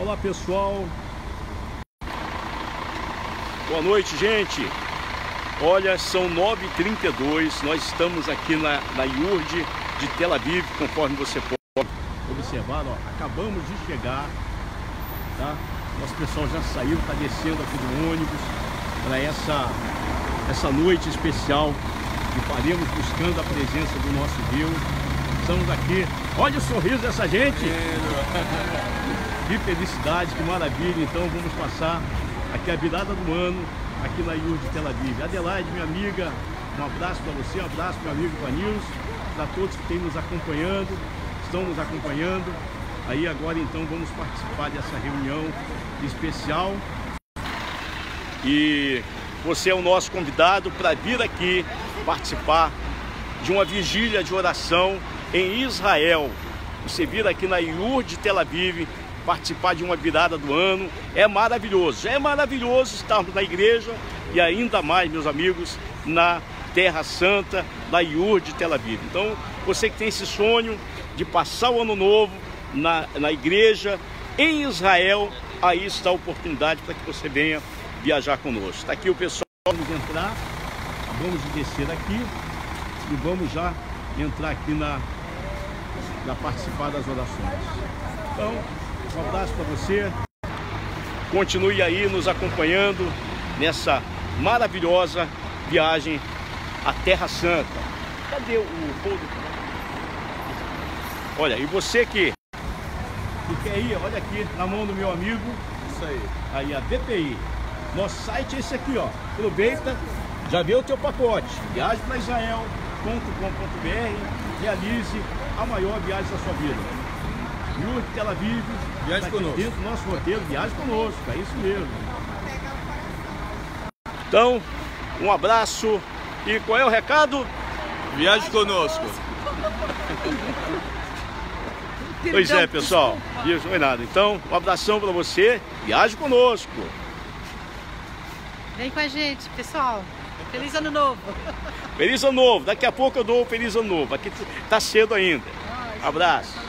Olá pessoal. Boa noite, gente. Olha, são 9h32. Nós estamos aqui na, na IURD de Tel Aviv, conforme você pode observar. Ó, acabamos de chegar. Tá? Nosso pessoal já saiu, está descendo aqui do ônibus para essa, essa noite especial que faremos buscando a presença do nosso Deus. Estamos aqui. Olha o sorriso dessa gente. Que felicidade, que maravilha. Então vamos passar aqui a virada do ano, aqui na IUR de Tel Aviv. Adelaide, minha amiga, um abraço para você, um abraço para meu amigo Vanils, para todos que estão nos acompanhando, estão nos acompanhando. Aí agora então vamos participar dessa reunião especial. E você é o nosso convidado para vir aqui participar de uma vigília de oração em Israel. Você vir aqui na IUR de Tel Aviv participar de uma virada do ano. É maravilhoso. É maravilhoso estarmos na igreja e ainda mais, meus amigos, na Terra Santa, na IUR de Tel Aviv. Então, você que tem esse sonho de passar o ano novo na, na igreja em Israel, aí está a oportunidade para que você venha viajar conosco. Está aqui o pessoal, vamos entrar, vamos descer aqui e vamos já entrar aqui na, na participar das orações. Então, um abraço para você. Continue aí nos acompanhando nessa maravilhosa viagem à Terra Santa. Cadê o povo? Olha, e você que, que quer ir, olha aqui na mão do meu amigo. Isso aí. Aí a BPI. Nosso site é esse aqui, ó. Aproveita, já vê o teu pacote. Viagem para Israel.com.br. Realize a maior viagem da sua vida. Yuri Tel Aviv. Viaje tá conosco. Dentro do nosso roteiro, viagem conosco, é isso mesmo. Então, um abraço. E qual é o recado? Viaje conosco. Pois é, pessoal. Isso não é nada. Então, um abração para você. Viaje conosco. Vem com a gente, pessoal. Feliz ano novo. Feliz ano novo. Daqui a pouco eu dou o feliz ano novo. Aqui tá cedo ainda. Abraço.